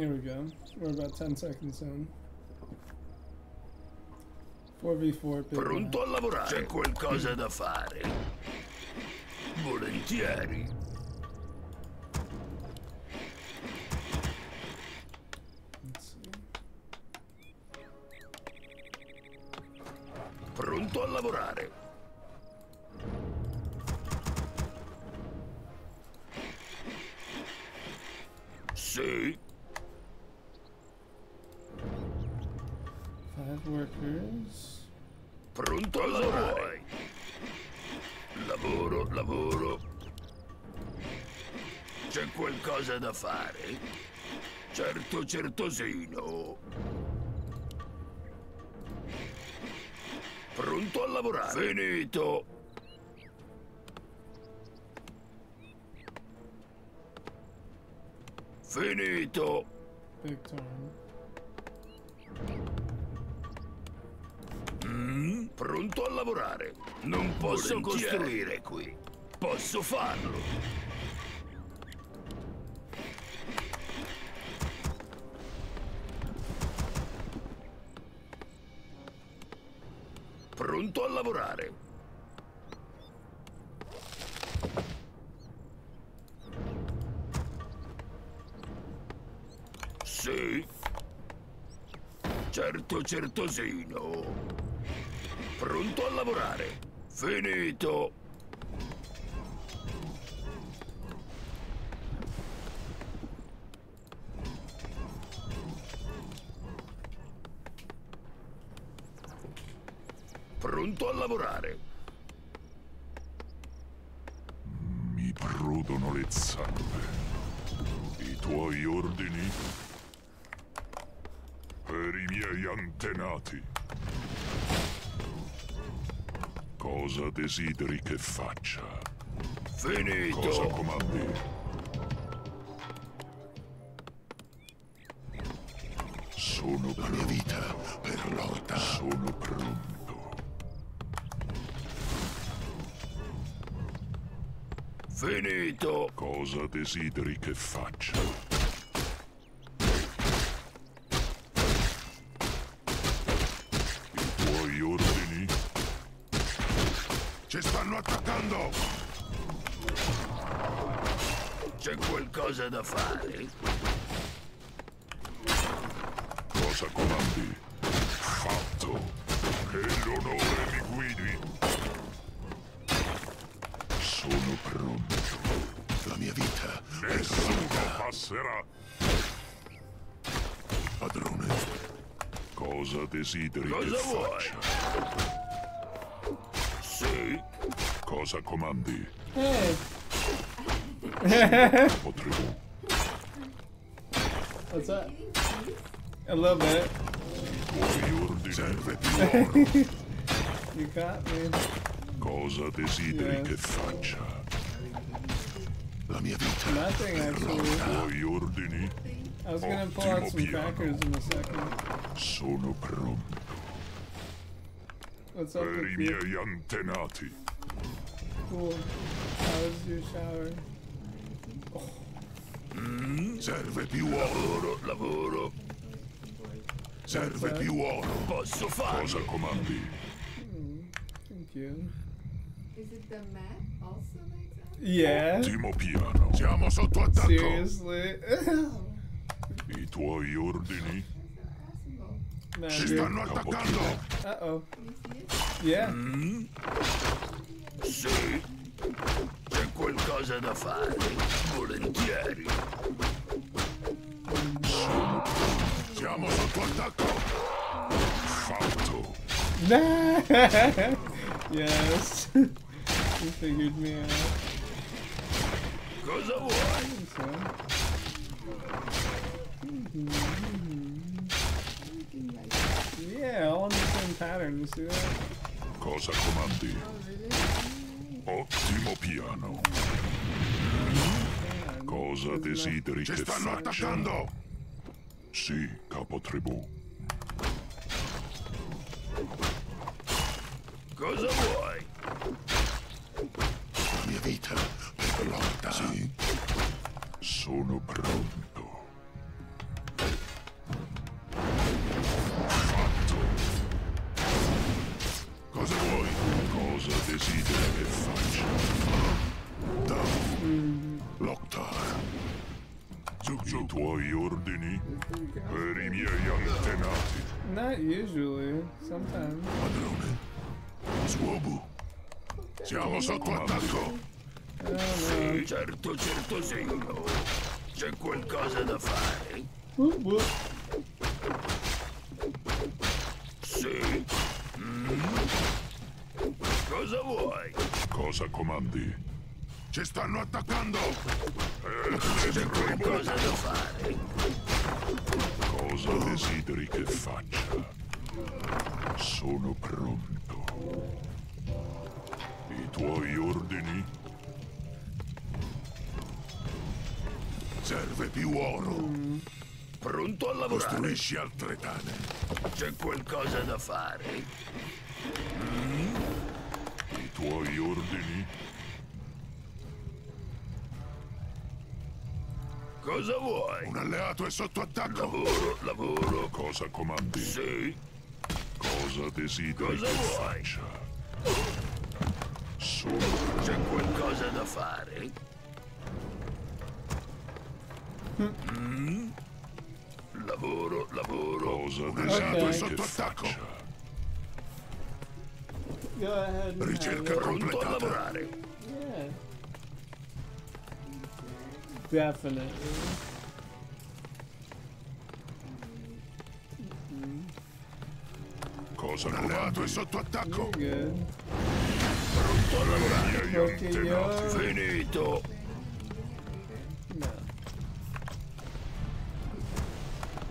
Here we go. We're about 10 seconds in. 4v4 big Pronto a lavorare? C'è qualcosa da fare? Volentieri. Pronto a lavorare. Sì, Five workers. pronto a lavorare. Lavoro, lavoro. C'è qualcosa da fare? Certo, certosino. Pronto a lavorare. Finito. Finito. Big time. Pronto a lavorare. Non posso costruire qui. Posso farlo. Pronto a lavorare. Sì. Certo, certosino. Pronto a lavorare. Finito. Pronto a lavorare. Mi prudono le zampe. I tuoi ordini? Per i miei antenati. Cosa desideri che faccia? Cosa Finito. comandi? Sono la mia vita per lotta. Sono pronto. Finito. Cosa desideri che faccia? I tuoi ordini? Ci stanno attaccando! C'è qualcosa da fare? Cosa comandi? Fatto! Che l'onore mi guidi! Sono pronto. La mia vita Nessuno passerà! Padrone. Cosa desideri Cosa che vuoi? faccia? Sì. Cosa comandi? Hey! Potremo. What's that? A little bit. Tuoi ordini. Serve più oro. You got me. Cosa desideri Yes. che faccia? La mia vita. Nothing actually. Tuoi ordini? I was gonna pull out some crackers in a second. Sono pronto. What's up Per i miei antenati. Cool. How was your shower? Serve più oro. Lavoro, lavoro. Serve più oro. Posso farlo. Cosa comandi? Thank you. Is it the map also like that? Yeah. Ottimo piano. Siamo sotto attacco. Seriously. I tuoi ordini? nah, Ci stanno attaccando. Uh oh. Can you see? Yeah. Sì. C'è qualcosa da fare? Volentieri. Siamo sotto attacco. Fatto. Nah. yes. you figured me out. Cosa vuoi? Yeah, all in the same pattern. You see that? Cosa comandi? Oh, Ottimo piano. Cosa desideri Ci che stanno faccia? attaccando! Sì, capo tribù. Cosa I tuoi ordini per i miei antenati. Not usually. Sometimes. Padrone. Swobu. Siamo sotto attacco. Know. Sì, certo, certo, signor. C'è qualcosa da fare? Whoop. Sì. Mm? Cosa vuoi? Cosa comandi? Ci stanno attaccando! C'è qualcosa da fare? Cosa desideri che faccia? Sono pronto. I tuoi ordini? Serve più oro. Pronto a lavorare? Costruisci altre tane. C'è qualcosa da fare? I tuoi ordini? Cosa vuoi? Un alleato è sotto attacco. Lavoro, lavoro. Cosa comandi? Sì. Cosa desideri Cosa che vuoi? faccia? Sono C'è qualcosa da fare? Mm? Lavoro, lavoro. cosa desideri faccia? Go ahead and Ricerca have it. Pronto a completata. lavorare? Definitely. Cosa Un alleato è sotto attacco. Pronto a lavorare? Antenati. yo. Finito. No.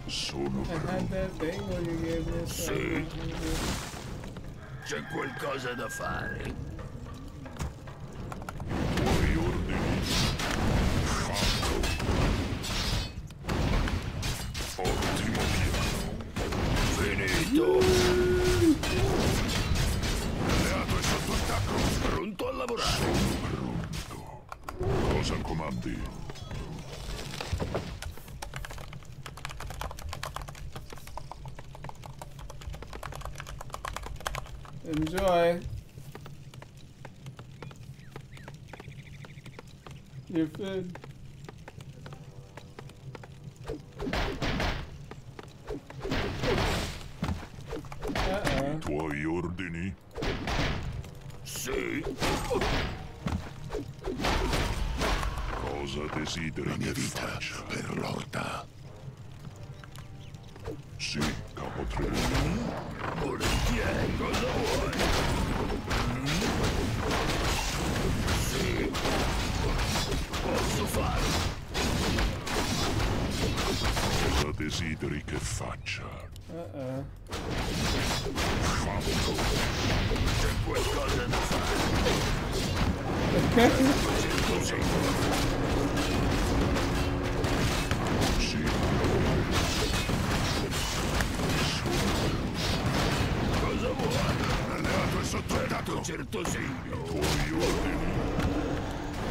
Sono pronto. Sì. C'è qualcosa da fare? Enjoy. Your food. Tuoi ordini? Sì. Cosa desideri che faccia? per l'orda. Sì, capo tribù. Volentieri. Cosa vuoi? Mm? Sì. Posso farlo. Cosa desideri che faccia? Uh-oh. Fatto. C'è qualcosa da fare? Così. Sì. Cosa vuoi? Alleato è sotto attacco. Certo signor. tuoi ordini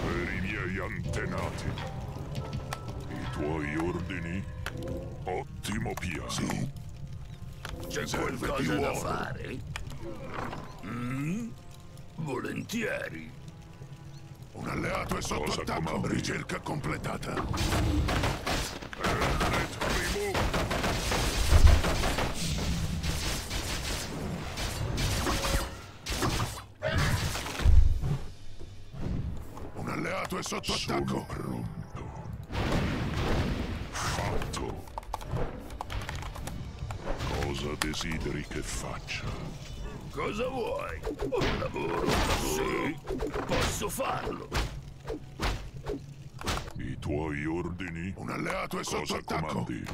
per i miei antenati. I tuoi ordini? Ottimo piano. Sì. C'è qualcosa da oro. fare? Mm? Volentieri. Un alleato è sotto Cosa attacco. comandi? Ricerca completata. Un alleato è sotto attacco. pronto. Cosa desideri che faccia? Cosa vuoi? Un lavoro. Sì, posso farlo. I tuoi ordini? Un alleato è sotto Cosa attacco. comandi?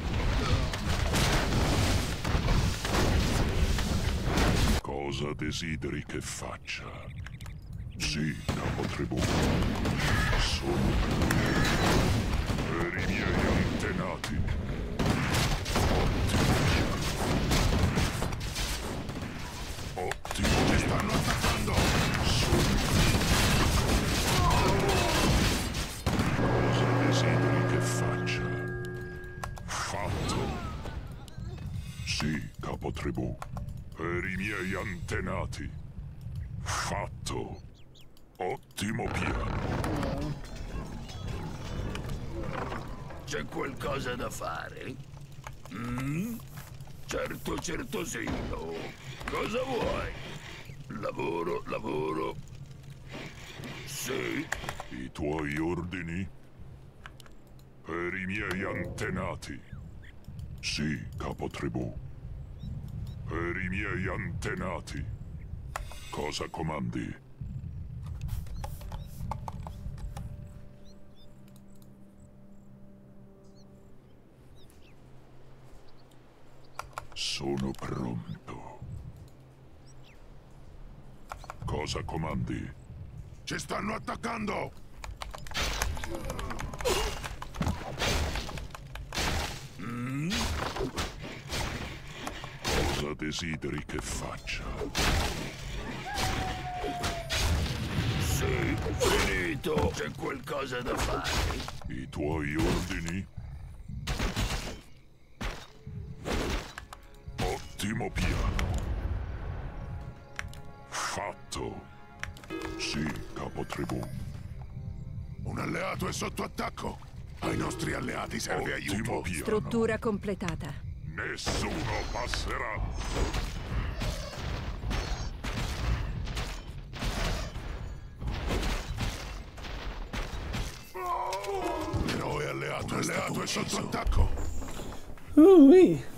Cosa desideri che faccia? Sì, capo tribù. Sono per i miei antenati. Sì, capo tribù. Per i miei antenati. Fatto. Ottimo piano. C'è qualcosa da fare? Mm? Certo, certosino. Cosa vuoi? Lavoro, lavoro. Sì, I tuoi ordini? Per i miei antenati. Sì, capo tribù. Per i miei antenati. Cosa comandi? Sono pronto. Cosa comandi? Ci stanno attaccando! Cosa desideri che faccia? sì, finito. C'è qualcosa da fare? I tuoi ordini? Ottimo piano. Fatto. Sì, capo tribù. Un alleato è sotto attacco! Ai nostri alleati serve Ottimo aiuto! piano. Struttura completata. Nessuno passerà. L'eroe alleato, alleato è sotto attacco! Ooh wee.